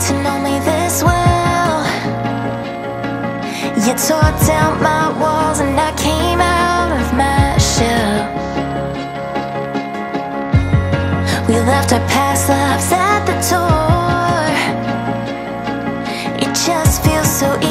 to know me this well. You tore down my walls and I came out of my shell. We left our past lives at the door. It just feels so easy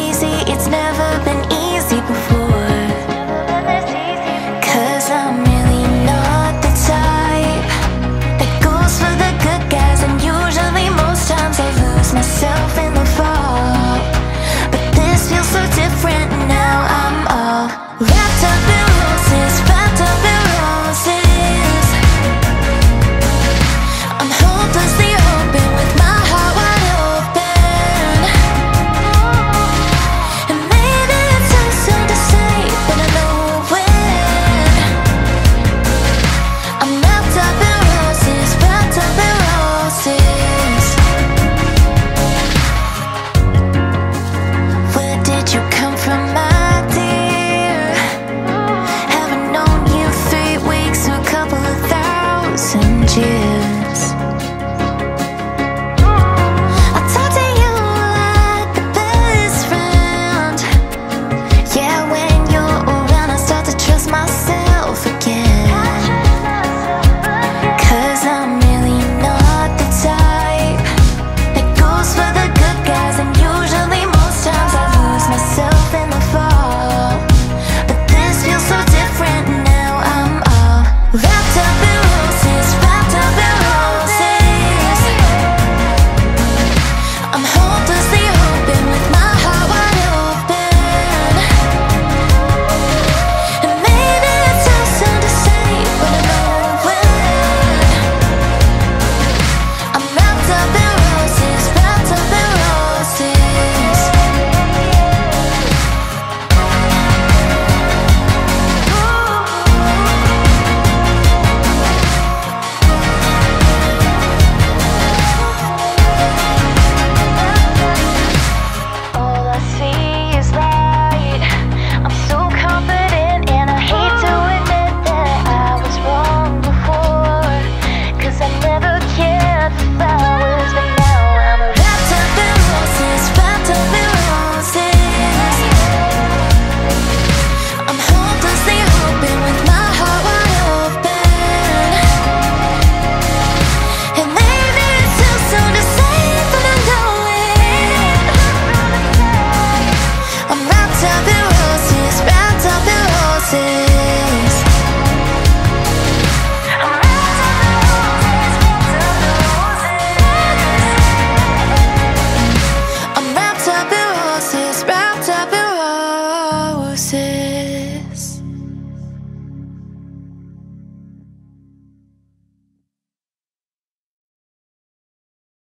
you